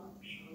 not sure.